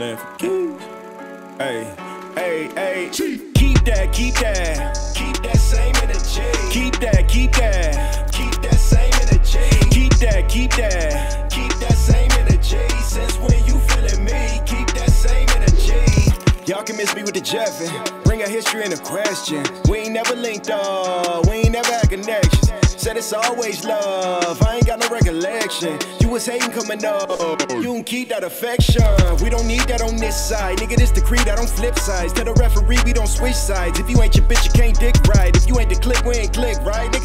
Land for kings. Hey, hey, hey. Keep that, keep that. Keep that same energy. Keep that, keep that. Keep that same energy. Keep that, keep that. Keep that same energy. Since when you feeling me? Keep that same energy. Y'all can miss me with the Jeffin. Bring our history into question. We ain't never linked up, we ain't never had connections. Said it's always love, I ain't got no recollection. You was hating coming up, you don't keep that affection. We don't need that on this side. Nigga, this the creed, I don't flip sides. Tell the referee we don't switch sides. If you ain't your bitch, you can't dick right. If you ain't the click, we ain't click right. Next,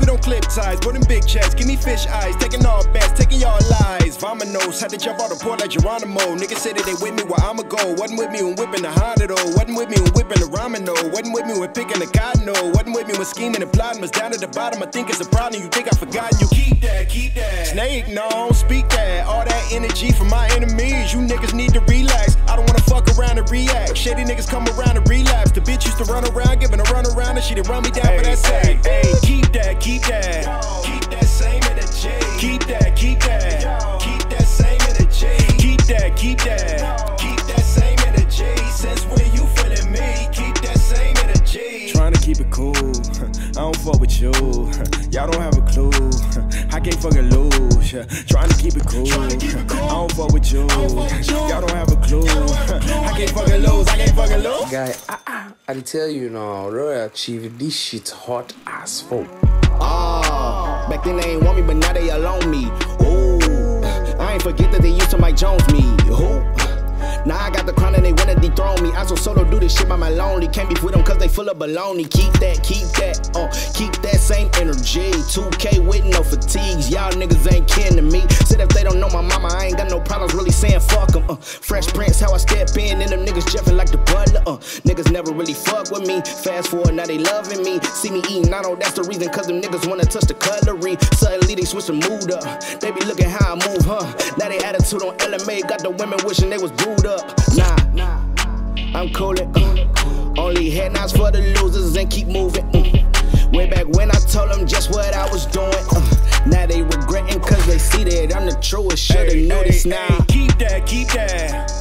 we don't clip ties. Them big checks, give me fish eyes. Taking all bets, taking y'all lies. Vominos, had to jump out the port like Geronimo. Niggas said that they with me where I'ma go. Wasn't with me when whipping the Honda though. Wasn't with me when whipping the ramen though. Wasn't with me when picking the cotton though. Wasn't with me when scheming and plotting. Was down at the bottom. I think it's a problem. You think I forgot you. Keep that, keep that. Snake, no, speak that. All that energy from my enemies. You niggas need to relax. I don't wanna fuck around and react. Shady niggas come around and relapse. The bitch used to run around, giving a run around, and she done run me down for that sack. Hey, keep that, keep that. Keep fuck with you. Y'all don't have a clue. I can't fucking lose. Trying to keep it cool. I don't fuck with you. Y'all don't have a clue. I can't fucking lose. I can't fucking lose. Guy, ah, ah, I dey tell you now, Royal Chief, this shit hot as fuck. Ah, back then they ain't want me, but now they alone me. Ooh, I ain't forget that they used to Mike Jones me. Ooh. Now I got the crown and they wanna dethrone me. I so solo do this shit by my lonely. Can't be with them cause they full of baloney. Keep that, keep that, uh, keep that same energy. 2K with no fatigues. Y'all niggas ain't kin to me. Said if they don't know my mama, I ain't got no problems really saying fuck them. Uh, Fresh Prince, how I step in, and them niggas jeffing like the butler. Uh, niggas fuck with me. Fast forward, now they loving me. See me eating, I know that's the reason, cause them niggas wanna touch the cutlery. Suddenly they switch the mood up. They be looking how I move, huh? Now they attitude on LMA got the women wishing they was booed up. Nah, nah, I'm coolin'. Uh, only head nods for the losers and keep moving. Mm. Way back when I told them just what I was doing. Uh, now they regretting cause they see that I'm the truest. Should've Hey, noticed hey, now. hey, keep that. Keep that